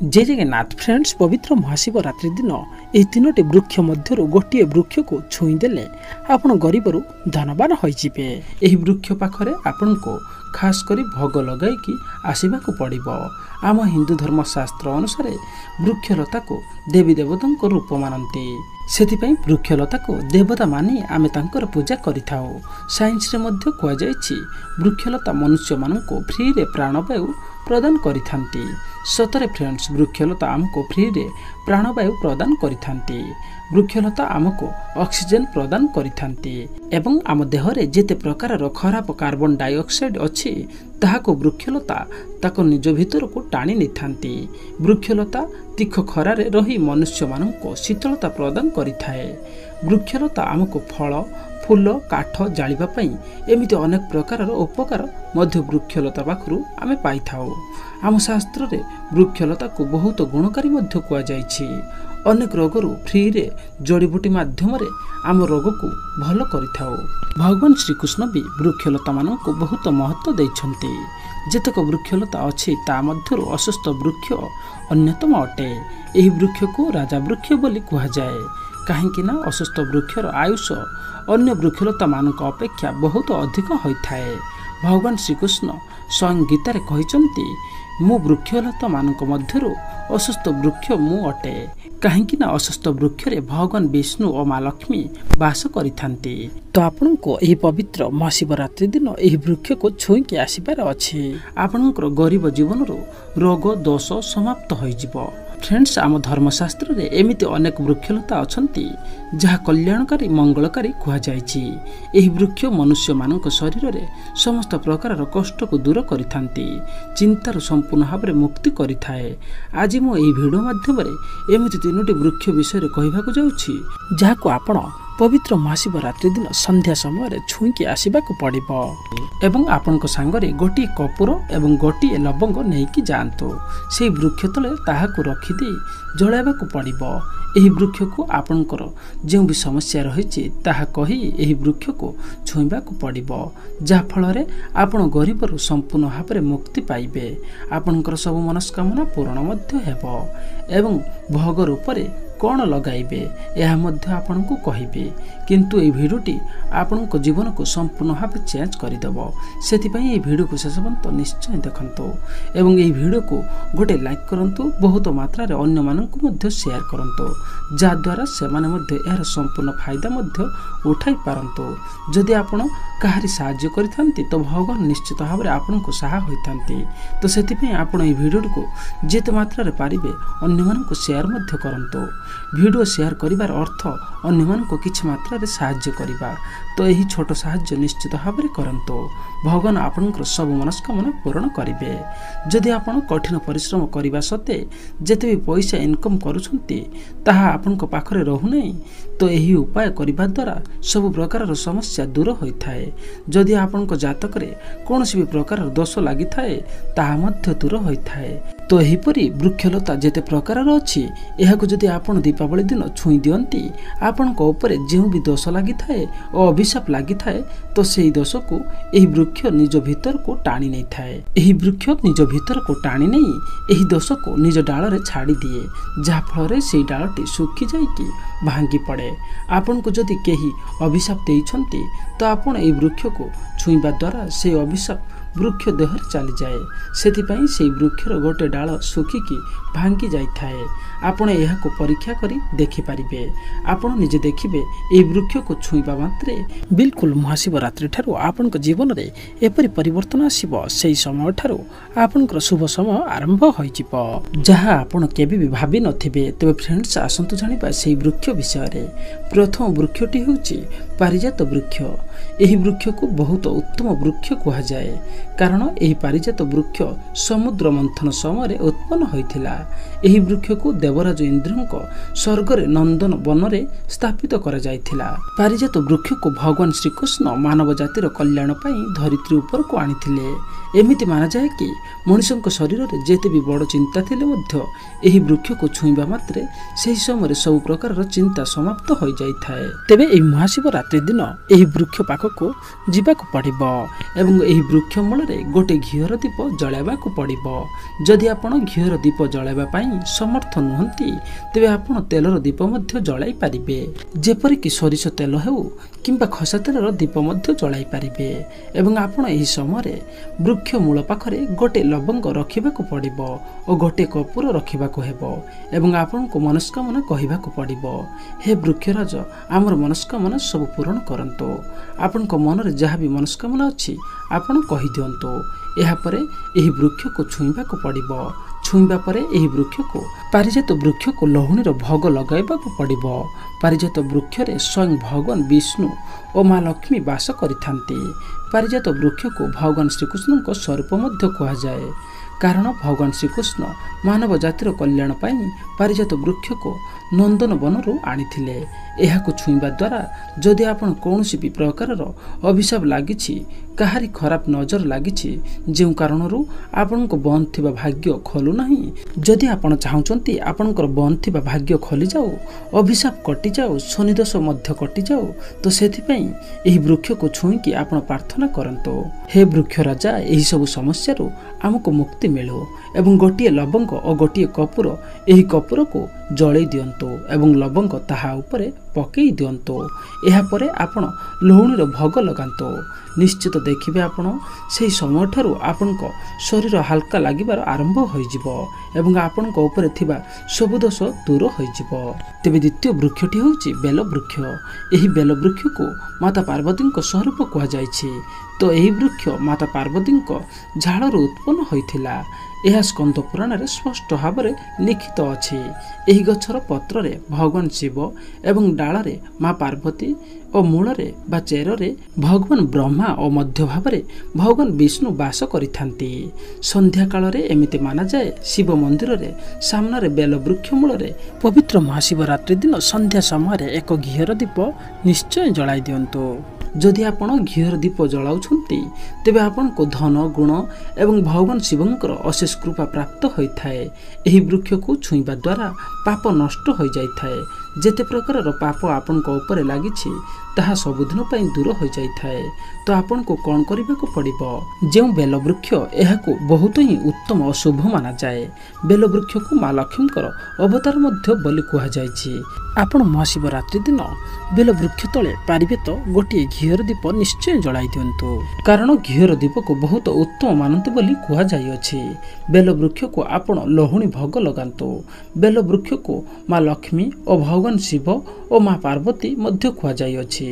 ଜୟ Jagannath friends ପବିତ୍ର ମହାଶିବରାତ୍ରି ଦିନ ଏହି ତିନୋଟି ବୃକ୍ଷ ମଧ୍ୟରୁ ଗୋଟିଏ ବୃକ୍ଷକୁ ଛୁଇଁ ଦେଲେ ଆପଣ ଗରିବରୁ ଧନବାନ ହୋଇଯିବେ। ଏହି ବୃକ୍ଷ ପାଖରେ ଆପଣଙ୍କୁ ଖାସ କରି ଭୋଗ ଲଗାଇକି ଆସିବାକୁ ପଡ଼ିବ। ଆମ ହିନ୍ଦୁ ଧର୍ମଶାସ୍ତ୍ର ଅନୁସାରେ ବୃକ୍ଷଲତାକୁ ଦେବୀ ଦେବତାଙ୍କ ରୂପ ମାନନ୍ତି। ସେଥିପାଇଁ ବୃକ୍ଷଲତାକୁ ଦେବତା ମାନି ଆମେ ତାଙ୍କର ପୂଜା କରିଥାଉ। ସାଇନ୍ସରେ ମଧ୍ୟ କୁହାଯାଇଛି ବୃକ୍ଷଲତା ମନୁଷ୍ୟମାନଙ୍କୁ ଫ୍ରିରେ ପ୍ରାଣବାୟୁ ପ୍ରଦାନ କରିଥାନ୍ତି। ସତରେ ଫ୍ରେଣ୍ଡସ୍ ବୃକ୍ଷଲତା ଆମକୁ ଫ୍ରିରେ ପ୍ରାଣବାୟୁ ପ୍ରଦାନ କରିଥାନ୍ତି। ବୃକ୍ଷଲତା ଆମକୁ ଅକ୍ସିଜେନ୍ ପ୍ରଦାନ କରିଥାନ୍ତି ଏବଂ ଆମ ଦେହରେ ଯେତେ ପ୍ରକାରର ଖରାପ କାର୍ବନ ଡାଇଅକ୍ସାଇଡ୍ ଅଛି ତାହାକୁ ବୃକ୍ଷଲତା ତାକୁ ନିଜ ଭିତରକୁ ଟାଣି ନେଇଥାନ୍ତି। ବୃକ୍ଷଲତା ତୀଖ ଖରାରେ ରହି ମନୁଷ୍ୟମାନଙ୍କୁ ଶୀତଳତା ପ୍ରଦାନ କରିଥାଏ। ବୃକ୍ଷଲତା ଆମକୁ ଫଳ ଫୁଲ କାଠ ଜାଳିବା ପାଇଁ ଏମିତି ଅନେକ ପ୍ରକାରର ଉପକାର ମଧ୍ୟ ବୃକ୍ଷଲତା ପାଖରୁ ଆମେ ପାଇଥାଉ। ଆମ ଶାସ୍ତ୍ରରେ ବୃକ୍ଷଲତାକୁ ବହୁତ ଗୁଣକାରୀ ମଧ୍ୟ କୁହାଯାଇଛି। ଅନେକ ରୋଗରୁ ଫ୍ରିରେ ଜଡ଼ିବୁଟି ମାଧ୍ୟମରେ ଆମ ରୋଗକୁ ଭଲ କରିଥାଉ। ଭଗବାନ ଶ୍ରୀକୃଷ୍ଣ ବି ବୃକ୍ଷଲତାମାନଙ୍କୁ ବହୁତ ମହତ୍ଵ ଦେଇଛନ୍ତି। ଯେତେକ ବୃକ୍ଷଲତା ଅଛି ତା ମଧ୍ୟରୁ ଅସୁସ୍ଥ ବୃକ୍ଷ ଅନ୍ୟତମ ଅଟେ। ଏହି ବୃକ୍ଷକୁ ରାଜା ବୃକ୍ଷ ବୋଲି କୁହାଯାଏ। କାହିଁକି ନା ଅସୁସ୍ଥ ବୃକ୍ଷର ଆୟୁଷ ଅନ୍ୟ ବୃକ୍ଷଲତାମାନଙ୍କ ଅପେକ୍ଷା ବହୁତ ଅଧିକ ହୋଇଥାଏ। ଭଗବାନ ଶ୍ରୀକୃଷ୍ଣ ସ୍ୱୟଂ ଗୀତାରେ କହିଛନ୍ତି ମୁଁ ବୃକ୍ଷଲତାମାନଙ୍କ ମଧ୍ୟରୁ ଅସୁସ୍ଥ ବୃକ୍ଷ ମୁଁ ଅଟେ। କାହିଁକି ନା ଅସୁସ୍ଥ ବୃକ୍ଷରେ ଭଗବାନ ବିଷ୍ଣୁ ଓ ମା ଲକ୍ଷ୍ମୀ ବାସ କରିଥାନ୍ତି। ତ ଆପଣଙ୍କୁ ଏହି ପବିତ୍ର ମହାଶିବରାତ୍ରି ଦିନ ଏହି ବୃକ୍ଷକୁ ଛୁଇଁକି ଆସିବାର ଅଛି। ଆପଣଙ୍କର ଗରିବ ଜୀବନରୁ ରୋଗ ଦୋଷ ସମାପ୍ତ ହୋଇଯିବ। ଫ୍ରେଣ୍ଡସ୍ ଆମ ଧର୍ମଶାସ୍ତ୍ରରେ ଏମିତି ଅନେକ ବୃକ୍ଷଲତା ଅଛନ୍ତି ଯାହା କଲ୍ୟାଣକାରୀ ମଙ୍ଗଳକାରୀ କୁହାଯାଇଛି। ଏହି ବୃକ୍ଷ ମନୁଷ୍ୟମାନଙ୍କ ଶରୀରରେ ସମସ୍ତ ପ୍ରକାରର କଷ୍ଟକୁ ଦୂର କରିଥାନ୍ତି ଚିନ୍ତାରୁ ସମ୍ପୂର୍ଣ୍ଣ ଭାବରେ ମୁକ୍ତି କରିଥାଏ। ଆଜି ମୁଁ ଏହି ଭିଡ଼ିଓ ମାଧ୍ୟମରେ ଏମିତି ତିନୋଟି ବୃକ୍ଷ ବିଷୟରେ କହିବାକୁ ଯାଉଛି ଯାହାକୁ ଆପଣ ପବିତ୍ର ମହାଶିବରାତ୍ରି ଦିନ ସନ୍ଧ୍ୟା ସମୟରେ ଛୁଇଁକି ଆସିବାକୁ ପଡ଼ିବ। ଏବଂ ଆପଣଙ୍କ ସାଙ୍ଗରେ ଗୋଟିଏ କପୁର ଏବଂ ଗୋଟିଏ ଲବଙ୍ଗ ନେଇକି ଯାଆନ୍ତୁ। ସେହି ବୃକ୍ଷ ତଳେ ତାହାକୁ ରଖିଦେଇ ଜଳାଇବାକୁ ପଡ଼ିବ। ଏହି ବୃକ୍ଷକୁ ଆପଣଙ୍କର ଯେଉଁ ବି ସମସ୍ୟା ରହିଛି ତାହା କହି ଏହି ବୃକ୍ଷକୁ ଛୁଇଁବାକୁ ପଡ଼ିବ ଯାହାଫଳରେ ଆପଣ ଗରିବରୁ ସମ୍ପୂର୍ଣ୍ଣ ଭାବରେ ମୁକ୍ତି ପାଇବେ। ଆପଣଙ୍କର ସବୁ ମନସ୍କାମନା ପୂରଣ ମଧ୍ୟ ହେବ ଏବଂ ଭୋଗ ରୂପରେ କ'ଣ ଲଗାଇବେ ଏହା ମଧ୍ୟ ଆପଣଙ୍କୁ କହିବେ। କିନ୍ତୁ ଏହି ଭିଡ଼ିଓଟି ଆପଣଙ୍କ ଜୀବନକୁ ସମ୍ପୂର୍ଣ୍ଣ ଭାବେ ଚେଞ୍ଜ କରିଦେବ। ସେଥିପାଇଁ ଏହି ଭିଡ଼ିଓକୁ ଶେଷ ପର୍ଯ୍ୟନ୍ତ ନିଶ୍ଚୟ ଦେଖନ୍ତୁ ଏବଂ ଏହି ଭିଡ଼ିଓକୁ ଗୋଟେ ଲାଇକ୍ କରନ୍ତୁ ବହୁତ ମାତ୍ରାରେ ଅନ୍ୟମାନଙ୍କୁ ମଧ୍ୟ ସେୟାର କରନ୍ତୁ ଯାହାଦ୍ୱାରା ସେମାନେ ମଧ୍ୟ ଏହାର ସମ୍ପୂର୍ଣ୍ଣ ଫାଇଦା ମଧ୍ୟ ଉଠାଇ ପାରନ୍ତୁ। ଯଦି ଆପଣ କାହାରି ସାହାଯ୍ୟ କରିଥାନ୍ତି ତ ଭଗବାନ ନିଶ୍ଚିତ ଭାବରେ ଆପଣଙ୍କୁ ସାହା ହୋଇଥାନ୍ତି। ତ ସେଥିପାଇଁ ଆପଣ ଏହି ଭିଡ଼ିଓଟିକୁ ଯେତେ ମାତ୍ରାରେ ପାରିବେ ଅନ୍ୟମାନଙ୍କୁ ସେୟାର ମଧ୍ୟ କରନ୍ତୁ। ଭିଡ଼ିଓ ସେୟାର କରିବାର ଅର୍ଥ ଅନ୍ୟମାନଙ୍କୁ କିଛି ମାତ୍ରାରେ ସାହାଯ୍ୟ କରିବା। ଏହି ଛୋଟ ସାହାଯ୍ୟ ନିଶ୍ଚିତ ଭାବରେ କରନ୍ତୁ। ଭଗବାନ ଆପଣଙ୍କର ସବୁ ମନସ୍କାମନା ପୂରଣ କରିବେ। ଯଦି ଆପଣ କଠିନ ପରିଶ୍ରମ କରିବା ସତ୍ତ୍ୱେ ଯେତେ ବି ପଇସା ଇନକମ୍ କରୁଛନ୍ତି ତାହା ଆପଣଙ୍କ ପାଖରେ ରହୁନାହିଁ ତ ଏହି ଉପାୟ କରିବା ଦ୍ୱାରା ସବୁ ପ୍ରକାରର ସମସ୍ୟା ଦୂର ହୋଇଥାଏ। ଯଦି ଆପଣଙ୍କ ଜାତକରେ କୌଣସି ବି ପ୍ରକାରର ଦୋଷ ଲାଗିଥାଏ ତାହା ମଧ୍ୟ ଦୂର ହୋଇଥାଏ। ତ ଏହିପରି ବୃକ୍ଷଲତା ଯେତେ ପ୍ରକାରର ଅଛି ଏହାକୁ ଯଦି ଆପଣ ଦୀପାବଳି ଦିନ ଛୁଇଁ ଦିଅନ୍ତି ଆପଣଙ୍କ ଉପରେ ଯେଉଁ ବି ଦୋଷ ଲାଗିଥାଏ ଓ ଅଭିଶାପ ଲାଗିଥାଏ ତ ସେହି ଦୋଷକୁ ଏହି ବୃକ୍ଷ ନିଜ ଭିତରକୁ ଟାଣି ନେଇଥାଏ। ଏହି ବୃକ୍ଷ ନିଜ ଭିତରକୁ ଟାଣି ନେଇ ଏହି ଦୋଷକୁ ନିଜ ଡାଳରେ ଛାଡ଼ି ଦିଏ ଯାହାଫଳରେ ସେହି ଡାଳଟି ଶୁଖି ଯାଇକି ଭାଙ୍ଗି ପଡ଼େ। ଆପଣଙ୍କୁ ଯଦି କେହି ଅଭିଶାପ ଦେଇଛନ୍ତି ତ ଆପଣ ଏହି ବୃକ୍ଷକୁ ଛୁଇଁବା ଦ୍ୱାରା ସେହି ଅଭିଶାପ ବୃକ୍ଷ ଦେହରେ ଚାଲିଯାଏ। ସେଥିପାଇଁ ସେହି ବୃକ୍ଷର ଗୋଟେ ଡାଳ ଶୁଖିକି ଭାଙ୍ଗି ଯାଇଥାଏ। ଆପଣ ଏହାକୁ ପରୀକ୍ଷା କରି ଦେଖିପାରିବେ। ଆପଣ ନିଜେ ଦେଖିବେ ଏହି ବୃକ୍ଷକୁ ଛୁଇଁବା ମାତ୍ରେ ବିଲକୁଲ ମହାଶିବରାତ୍ରି ଠାରୁ ଆପଣଙ୍କ ଜୀବନରେ ଏପରି ପରିବର୍ତ୍ତନ ଆସିବ। ସେହି ସମୟଠାରୁ ଆପଣଙ୍କର ଶୁଭ ସମୟ ଆରମ୍ଭ ହୋଇଯିବ। ଯାହା ଆପଣ କେବେ ବି ଭାବି ନଥିବେ ତେବେ ଫ୍ରେଣ୍ଡସ୍ ଆସନ୍ତୁ ଜାଣିବା ସେହି ବୃକ୍ଷ ବିଷୟରେ। ପ୍ରଥମ ବୃକ୍ଷଟି ହେଉଛି ପାରିଜାତ ବୃକ୍ଷ। ଏହି ବୃକ୍ଷକୁ ବହୁତ ଉତ୍ତମ ବୃକ୍ଷ କୁହାଯାଏ। କାରଣ ଏହି ପାରିଜାତ ବୃକ୍ଷ ସମୁଦ୍ର ମନ୍ଥନ ସମୟରେ ଉତ୍ପନ୍ନ ହୋଇଥିଲା। ଏହି ବୃକ୍ଷକୁ ଦେବରାଜ ଇନ୍ଦ୍ରଙ୍କ ସ୍ୱର୍ଗରେ ନନ୍ଦନ ବନରେ ସ୍ଥାପିତ କରାଯାଇଥିଲା। ପାରିଜାତ ବୃକ୍ଷକୁ ଭଗବାନ ଶ୍ରୀକୃଷ୍ଣ ମାନବ ଜାତିର କଲ୍ୟାଣ ପାଇଁ ଧରିତ୍ରୀ ଉପରକୁ ଆଣିଥିଲେ। ଏମିତି ମାନାଯାଏ କି ମଣିଷଙ୍କ ଶରୀରରେ ଯେତେ ବି ବଡ଼ ଚିନ୍ତା ଥିଲେ ମଧ୍ୟ ଏହି ବୃକ୍ଷକୁ ଛୁଇଁବା ମାତ୍ରେ ସେହି ସମୟରେ ସବୁ ପ୍ରକାରର ଚିନ୍ତା ସମାପ୍ତ ହୋଇଯାଇଥାଏ। ତେବେ ଏହି ମହାଶିବରାତ୍ରି ଦିନ ଏହି ବୃକ୍ଷ ପାଖକୁ ଯିବାକୁ ପଡ଼ିବ ଏବଂ ଏହି ବୃକ୍ଷ ମୂଳରେ ଗୋଟିଏ ଘିଅର ଦୀପ ଜଳାଇବାକୁ ପଡ଼ିବ। ଯଦି ଆପଣ ଘିଅର ଦୀପ ଜଳାଇବା ପାଇଁ ସମର୍ଥ ନୁହନ୍ତି ତେବେ ଆପଣ ତେଲର ଦୀପ ମଧ୍ୟ ଜଳାଇ ପାରିବେ। ଯେପରିକି ସୋରିଷ ତେଲ ହେଉ କିମ୍ବା ଖସା ତେଲର ଦୀପ ମଧ୍ୟ ଜଳାଇ ପାରିବେ ଏବଂ ଆପଣ ଏହି ସମୟରେ ବୃକ୍ଷ ମୂଳ ପାଖରେ ଗୋଟିଏ ଲବଙ୍ଗ ରଖିବାକୁ ପଡ଼ିବ ଓ ଗୋଟିଏ କପୁର ରଖିବାକୁ ହେବ ଏବଂ ଆପଣଙ୍କୁ ମନସ୍କାମନା କହିବାକୁ ପଡ଼ିବ ହେ ବୃକ୍ଷରାଜ ଆମର ମନସ୍କାମନା ସବୁ ପୂରଣ କରନ୍ତୁ। ଆପଣଙ୍କ ମନରେ ଯାହା ବି ମନସ୍କାମନା ଅଛି ଆପଣ କହିଦିଅନ୍ତୁ। ଏହାପରେ ଏହି ବୃକ୍ଷକୁ ଛୁଇଁବାକୁ ପଡ଼ିବ ଛୁଇଁବା ପରେ ଏହି ବୃକ୍ଷକୁ ପାରିଜାତ ବୃକ୍ଷକୁ ଲହୁଣୀର ଭୋଗ ଲଗାଇବାକୁ ପଡ଼ିବ। ପାରିଜାତ ବୃକ୍ଷରେ ସ୍ୱୟଂ ଭଗବାନ ବିଷ୍ଣୁ ଓ ମା ଲକ୍ଷ୍ମୀ ବାସ କରିଥାନ୍ତି। ପାରିଜାତ ବୃକ୍ଷକୁ ଭଗବାନ ଶ୍ରୀକୃଷ୍ଣଙ୍କ ସ୍ୱରୂପ ମଧ୍ୟ କୁହାଯାଏ। କାରଣ ଭଗବାନ ଶ୍ରୀକୃଷ୍ଣ ମାନବ ଜାତିର କଲ୍ୟାଣ ପାଇଁ ପାରିଜାତ ବୃକ୍ଷକୁ ନନ୍ଦନବନରୁ ଆଣିଥିଲେ। ଏହାକୁ ଛୁଇଁବା ଦ୍ୱାରା ଯଦି ଆପଣ କୌଣସି ବି ପ୍ରକାରର ଅଭିଶାପ ଲାଗିଛି କାହାରି ଖରାପ ନଜର ଲାଗିଛି ଯେଉଁ କାରଣରୁ ଆପଣଙ୍କ ବନ୍ଦ ଥିବା ଭାଗ୍ୟ ଖୋଲୁନାହିଁ ଯଦି ଆପଣ ଚାହୁଁଛନ୍ତି ଆପଣଙ୍କର ବନ୍ଦ ଥିବା ଭାଗ୍ୟ ଖୋଲିଯାଉ ଅଭିଶାପ କଟିଯାଉ ଶନିଦୋଷ ମଧ୍ୟ କଟିଯାଉ ତ ସେଥିପାଇଁ ଏହି ବୃକ୍ଷକୁ ଛୁଇଁକି ଆପଣ ପ୍ରାର୍ଥନା କରନ୍ତୁ। ହେ ବୃକ୍ଷ ରାଜା ଏହିସବୁ ସମସ୍ୟାରୁ ଆମକୁ ମୁକ୍ତି ମିଳୁ ଏବଂ ଗୋଟିଏ ଲବଙ୍ଗ ଓ ଗୋଟିଏ କପୁର ଏହି କପୁରକୁ ଜଳେଇ ଦିଅନ୍ତୁ ଏବଂ ଲବଙ୍ଗ ତାହା ଉପରେ ପକାଇ ଦିଅନ୍ତୁ। ଏହାପରେ ଆପଣ ଲହୁଣୀର ଭୋଗ ଲଗାନ୍ତୁ। ନିଶ୍ଚିତ ଦେଖିବେ ଆପଣ ସେହି ସମୟଠାରୁ ଆପଣଙ୍କ ଶରୀର ହାଲକା ଲାଗିବାର ଆରମ୍ଭ ହୋଇଯିବ ଏବଂ ଆପଣଙ୍କ ଉପରେ ଥିବା ସବୁ ଦୋଷ ଦୂର ହୋଇଯିବ। ତେବେ ଦ୍ୱିତୀୟ ବୃକ୍ଷଟି ହେଉଛି ବେଲ ବୃକ୍ଷ ଏହି ବେଲ ବୃକ୍ଷକୁ ମାତା ପାର୍ବତୀଙ୍କ ସ୍ୱରୂପ କୁହାଯାଇଛି। ତ ଏହି ବୃକ୍ଷ ମାତା ପାର୍ବତୀଙ୍କ ଝାଳରୁ ଉତ୍ପନ୍ନ ହୋଇଥିଲା। ଏହା ସ୍କନ୍ଦ ପୁରାଣରେ ସ୍ପଷ୍ଟ ଭାବରେ ଲିଖିତ ଅଛି। ଏହି ଗଛର ପତ୍ରରେ ଭଗବାନ ଶିବ ଏବଂ ଡାଳରେ ମା ପାର୍ବତୀ ଓ ମୂଳରେ ବା ଚେରରେ ଭଗବାନ ବ୍ରହ୍ମା ଓ ମଧ୍ୟ ଭାବରେ ଭଗବାନ ବିଷ୍ଣୁ ବାସ କରିଥାନ୍ତି। ସନ୍ଧ୍ୟା କାଳରେ ଏମିତି ମାନାଯାଏ ଶିବ ମନ୍ଦିରରେ ସାମ୍ନାରେ ବେଲ ବୃକ୍ଷ ମୂଳରେ ପବିତ୍ର ମହାଶିବରାତ୍ରି ଦିନ ସନ୍ଧ୍ୟା ସମୟରେ ଏକ ଘିଅର ଦୀପ ନିଶ୍ଚୟ ଜଳାଇ ଦିଅନ୍ତୁ। ଯଦି ଆପଣ ଘିଅର ଦୀପ ଜଳାଉଛନ୍ତି ତେବେ ଆପଣଙ୍କୁ ଧନ ଗୁଣ ଏବଂ ଭଗବାନ ଶିବଙ୍କର ଅଶେଷ କୃପା ପ୍ରାପ୍ତ ହୋଇଥାଏ। ଏହି ବୃକ୍ଷକୁ ଛୁଇଁବା ଦ୍ୱାରା ପାପ ନଷ୍ଟ ହୋଇଯାଇଥାଏ। ଯେତେ ପ୍ରକାରର ପାପ ଆପଣଙ୍କ ଉପରେ ଲାଗିଛି ତାହା ସବୁଦିନ ପାଇଁ ଦୂର ହୋଇଯାଇଥାଏ। ତ ଆପଣଙ୍କୁ କ'ଣ କରିବାକୁ ପଡ଼ିବ? ଯେଉଁ ବେଲବୃକ୍ଷ ଏହାକୁ ବହୁତ ହିଁ ଉତ୍ତମ ଓ ଶୁଭ ମାନାଯାଏ। ବେଲବୃକ୍ଷକୁ ମା ଲକ୍ଷ୍ମୀଙ୍କର ଅବତାର ମଧ୍ୟ ବୋଲି କୁହାଯାଇଛି। ଆପଣ ମହାଶିବରାତ୍ରି ଦିନ ବେଲବୃକ୍ଷ ତଳେ ପାରିବେ ତ ଗୋଟିଏ ଘିଅର ଦୀପ ନିଶ୍ଚୟ ଜଳାଇ ଦିଅନ୍ତୁ। କାରଣ ଘିଅର ଦୀପକୁ ବହୁତ ଉତ୍ତମ ମାନନ୍ତି ବୋଲି କୁହାଯାଇଅଛି। ବେଲବୃକ୍ଷକୁ ଆପଣ ଲହୁଣୀ ଭୋଗ ଲଗାନ୍ତୁ। ବେଲବୃକ୍ଷକୁ ମା ଲକ୍ଷ୍ମୀ ଓ ଭଗବାନ ଶିବ ଓ ମା ପାର୍ବତୀ ମଧ୍ୟ କୁହାଯାଇଅଛି।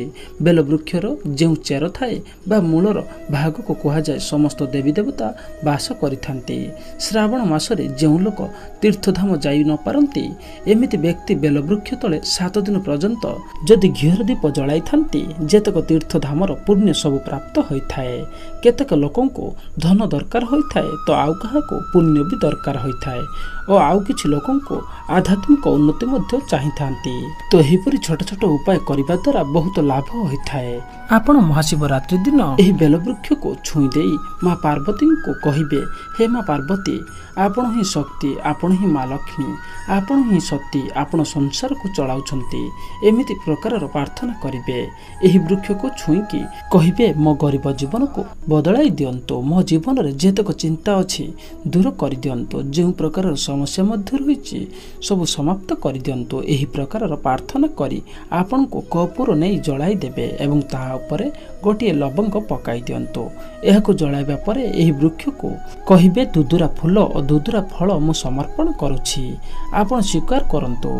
ବେଲବୃକ୍ଷର ଯେଉଁ ଚେର ଥାଏ ବା ମୂଳର ଭାଗକୁ କୁହାଯାଏ ସମସ୍ତ ଦେବୀ ଦେବତା ବାସ କରିଥାନ୍ତି। ଶ୍ରାବଣ ମାସରେ ଯେଉଁ ଲୋକ ତୀର୍ଥଧାମ ଯାଇ ନ ପାରନ୍ତି ଏମିତି ବ୍ୟକ୍ତି ବେଲବୃକ୍ଷ ତଳେ ସାତ ଦିନ ପର୍ଯ୍ୟନ୍ତ ଯଦି ଘିଅର ଦୀପ ଜଳାଇଥାନ୍ତି ଯେତେକ ତୀର୍ଥଧାମର ପୁଣ୍ୟ ସବୁ ପ୍ରାପ୍ତ ହୋଇଥାଏ। କେତେକ ଲୋକଙ୍କୁ ଧନ ଦରକାର ହୋଇଥାଏ ତ ଆଉ କାହାକୁ ପୁଣ୍ୟ ବି ଦରକାର ହୋଇଥାଏ। ଓ ଆଉ କିଛି ଲୋକଙ୍କୁ ଆଧ୍ୟାତ୍ମିକ ଉନ୍ନତି ମଧ୍ୟ ଚାହିଁଥାନ୍ତି। ତ ଏହିପରି ଛୋଟ ଛୋଟ ଉପାୟ କରିବା ଦ୍ୱାରା ବହୁତ ଲାଭ ହୋଇଥାଏ। ଆପଣ ମହାଶିବରାତ୍ରି ଦିନ ଏହି ବେଲବୃକ୍ଷକୁ ଛୁଇଁ ଦେଇ ମା ପାର୍ବତୀଙ୍କୁ କହିବେ ହେ ମା ପାର୍ବତୀ ଆପଣ ହିଁ ଶକ୍ତି ଆପଣ ହିଁ ମା ଲକ୍ଷ୍ମୀ ଆପଣ ହିଁ ସତୀ ଆପଣ ସଂସାରକୁ ଚଳାଉଛନ୍ତି। ଏମିତି ପ୍ରକାରର ପ୍ରାର୍ଥନା କରିବେ। ଏହି ବୃକ୍ଷକୁ ଛୁଇଁକି କହିବେ ମୋ ଗରିବ ଜୀବନକୁ ବଦଳାଇ ଦିଅନ୍ତୁ ମୋ ଜୀବନରେ ଯେତେକ ଚିନ୍ତା ଅଛି ଦୂର କରିଦିଅନ୍ତୁ ଯେଉଁ ପ୍ରକାରର ସମସ୍ୟା ମଧ୍ୟ ରହିଛି ସବୁ ସମାପ୍ତ କରିଦିଅନ୍ତୁ ଏହି ପ୍ରକାରର ପ୍ରାର୍ଥନା କରି ଆପଣଙ୍କୁ କପୁର ନେଇ ଜଳାଇ ଦେବେ ଏବଂ ତାହା ଉପରେ ଗୋଟିଏ ଲବଙ୍ଗ ପକାଇ ଦିଅନ୍ତୁ। ଏହାକୁ ଜଳାଇବା ପରେ ଏହି ବୃକ୍ଷକୁ କହିବେ ଦୁଦୁରା ଫୁଲ ଓ ଦୁଦୁରା ଫଳ ମୁଁ ସମର୍ପଣ କରୁଛି। ଆପଣ ସ୍ୱୀକାର କରନ୍ତୁ।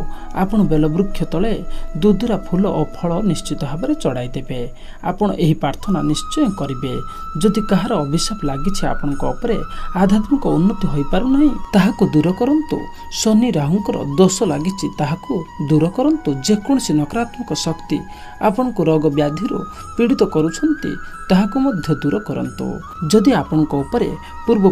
ଆପଣ ବେଲବୃକ୍ଷ ତଳେ ଦୁଦୁରା ଫୁଲ ଓ ଫଳ ନିଶ୍ଚିତ ଭାବରେ ଚଢ଼ାଇ ଦେବେ। ଆପଣ ଏହି ପ୍ରାର୍ଥନା ନିଶ୍ଚୟ କରିବେ। ଯଦି କାହାର ଅଭିଶାପ ଲାଗିଛି ଆପଣଙ୍କ ଉପରେ ଆଧ୍ୟାତ୍ମିକ ଉନ୍ନତି ହୋଇପାରୁନାହିଁ ତାହାକୁ ଦୂର କରନ୍ତୁ। ଶନି ରାହୁଙ୍କର ଦୋଷ ଲାଗିଛି ତାହାକୁ ଦୂର କରନ୍ତୁ। ଯେକୌଣସି ନକାରାତ୍ମକ ଶକ୍ତି ଆପଣଙ୍କୁ ରୋଗ ବ୍ୟାଧିରୁ ପୀଡ଼ିତ କରୁଛନ୍ତି ତାହାକୁ ମଧ୍ୟ ଦୂର କରନ୍ତୁ। ଯଦି ଆପଣଙ୍କ ଉପରେ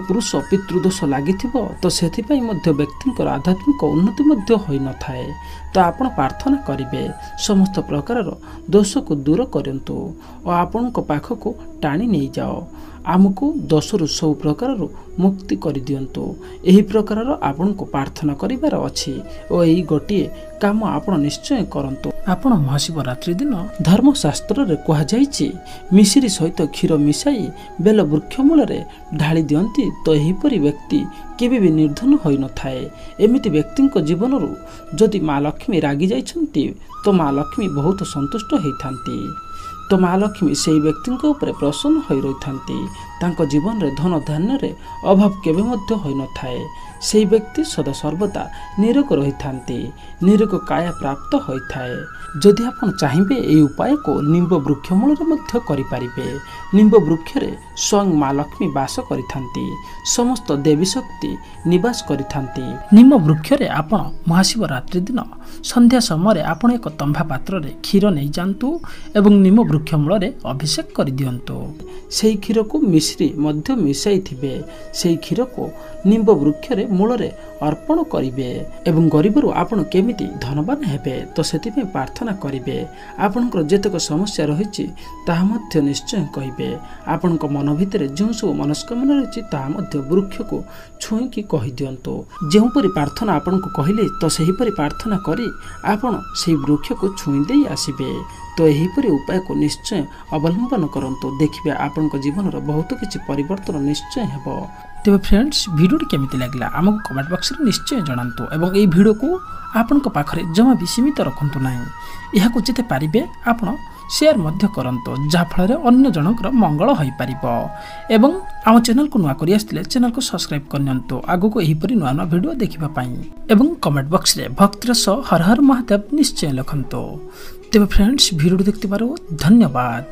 ପୂର୍ବପୁରୁଷ ପିତୃଦୋଷ ଲାଗିଥିବ ତ ସେଥିପାଇଁ ମଧ୍ୟ ବ୍ୟକ୍ତିଙ୍କର ଆଧ୍ୟାତ୍ମିକ ଉନ୍ନତି ମଧ୍ୟ ହୋଇନଥାଏ। ତ ଆପଣ ପ୍ରାର୍ଥନା କରିବେ ସମସ୍ତ ପ୍ରକାରର ଦୋଷକୁ ଦୂର କରନ୍ତୁ ଓ ଆପଣଙ୍କ ପାଖକୁ ଟାଣି ନେଇଯାଅ। ଆମକୁ ଦୋଷରୁ ସବୁ ପ୍ରକାରରୁ ମୁକ୍ତି କରିଦିଅନ୍ତୁ। ଏହି ପ୍ରକାରର ଆପଣଙ୍କୁ ପ୍ରାର୍ଥନା କରିବାର ଅଛି ଓ ଏହି ଗୋଟିଏ କାମ ଆପଣ ନିଶ୍ଚୟ କରନ୍ତୁ। ଆପଣ ମହାଶିବରାତ୍ରି ଦିନ ଧର୍ମଶାସ୍ତ୍ରରେ କୁହାଯାଇଛି ମିଶିରି ସହିତ କ୍ଷୀର ମିଶାଇ ବେଲ ବୃକ୍ଷ ମୂଳରେ ଢାଳି ଦିଅନ୍ତି ତ ଏହିପରି ବ୍ୟକ୍ତି କେବେ ବି ନିର୍ଧନ ହୋଇନଥାଏ। ଏମିତି ବ୍ୟକ୍ତିଙ୍କ ଜୀବନରୁ ଯଦି ମା ଲକ୍ଷ୍ମୀ ରାଗି ଯାଇଛନ୍ତି ତ ମା ଲକ୍ଷ୍ମୀ ବହୁତ ସନ୍ତୁଷ୍ଟ ହୋଇଥାନ୍ତି। ତ ମା ଲକ୍ଷ୍ମୀ ସେହି ବ୍ୟକ୍ତିଙ୍କ ଉପରେ ପ୍ରସନ୍ନ ହୋଇ ରହିଥାନ୍ତି। ତାଙ୍କ ଜୀବନରେ ଧନ ଧାନ୍ୟରେ ଅଭାବ କେବେ ମଧ୍ୟ ହୋଇନଥାଏ। ସେହି ବ୍ୟକ୍ତି ସଦାସର୍ବଦା ନିରୋଗ ରହିଥାନ୍ତି ନିରୋଗ କାୟା ପ୍ରାପ୍ତ ହୋଇଥାଏ। ଯଦି ଆପଣ ଚାହିଁବେ ଏହି ଉପାୟକୁ ନିମ୍ବ ବୃକ୍ଷ ମୂଳରେ ମଧ୍ୟ କରିପାରିବେ। ନିମ୍ବ ବୃକ୍ଷରେ ସ୍ୱୟଂ ମା ଲକ୍ଷ୍ମୀ ବାସ କରିଥାନ୍ତି ସମସ୍ତ ଦେବୀ ଶକ୍ତି ନିବାସ କରିଥାନ୍ତି। ନିମ୍ବ ବୃକ୍ଷରେ ଆପଣ ମହାଶିବରାତ୍ରି ଦିନ ସନ୍ଧ୍ୟା ସମୟରେ ଆପଣ ଏକ ତମ୍ଭା ପାତ୍ରରେ କ୍ଷୀର ନେଇଯାଆନ୍ତୁ ଏବଂ ନିମ ବୃକ୍ଷ ମୂଳରେ ଅଭିଷେକ କରିଦିଅନ୍ତୁ। ସେହି କ୍ଷୀରକୁ ମିଶ୍ରି ମଧ୍ୟ ମିଶାଇଥିବେ। ସେହି କ୍ଷୀରକୁ ନିମ୍ବ ବୃକ୍ଷରେ ମୂଳରେ ଅର୍ପଣ କରିବେ ଏବଂ ଗରିବରୁ ଆପଣ କେମିତି ଧନବାନ ହେବେ ତ ସେଥିପାଇଁ ପ୍ରାର୍ଥନା କରିବେ। ଆପଣଙ୍କର ଯେତେକ ସମସ୍ୟା ରହିଛି ତାହା ମଧ୍ୟ ନିଶ୍ଚୟ କହିବେ। ଆପଣଙ୍କ ମନ ଭିତରେ ଯେଉଁ ସବୁ ମନସ୍କାମନା ରହିଛି ତାହା ମଧ୍ୟ ବୃକ୍ଷକୁ ଛୁଇଁକି କହିଦିଅନ୍ତୁ। ଯେଉଁପରି ପ୍ରାର୍ଥନା ଆପଣଙ୍କୁ କହିଲେ ତ ସେହିପରି ପ୍ରାର୍ଥନା କରି ଆପଣ ସେହି ବୃକ୍ଷକୁ ଛୁଇଁ ଦେଇ ଆସିବେ। ତ ଏହିପରି ଉପାୟକୁ ନିଶ୍ଚୟ ଅବଲମ୍ବନ କରନ୍ତୁ। ଦେଖିବେ ଆପଣଙ୍କ ଜୀବନର ବହୁତ କିଛି ପରିବର୍ତ୍ତନ ନିଶ୍ଚୟ ହେବ ତେବେ ଫ୍ରେଣ୍ଡସ୍ ଭିଡ଼ିଓଟି କେମିତି ଲାଗିଲା ଆମକୁ କମେଣ୍ଟ ବକ୍ସରେ ନିଶ୍ଚୟ ଜଣାନ୍ତୁ ଏବଂ ଏହି ଭିଡ଼ିଓକୁ ଆପଣଙ୍କ ପାଖରେ ଜମା ବି ସୀମିତ ରଖନ୍ତୁ ନାହିଁ। ଏହାକୁ ଯେତେ ପାରିବେ ଆପଣ ସେୟାର ମଧ୍ୟ କରନ୍ତୁ ଯାହାଫଳରେ ଅନ୍ୟ ଜଣଙ୍କର ମଙ୍ଗଳ ହୋଇପାରିବ। ଏବଂ ଆମ ଚ୍ୟାନେଲକୁ ନୂଆ କରି ଆସିଥିଲେ ଚ୍ୟାନେଲକୁ ସବସ୍କ୍ରାଇବ୍ କରିନିଅନ୍ତୁ। ଆଗକୁ ଏହିପରି ନୂଆ ନୂଆ ଭିଡ଼ିଓ ଦେଖିବା ପାଇଁ। ଏବଂ କମେଣ୍ଟ ବକ୍ସରେ ଭକ୍ତିର ସହ ହର ହର ମହାଦେବ ନିଶ୍ଚୟ ଲେଖନ୍ତୁ। ତେବେ ଫ୍ରେଣ୍ଡସ୍ ଭିଡ଼ିଓଟି ଦେଖିଥିବାରୁ ଧନ୍ୟବାଦ।